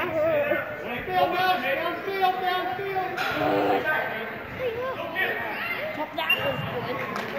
Downfield, downfield, downfield. Top that was good.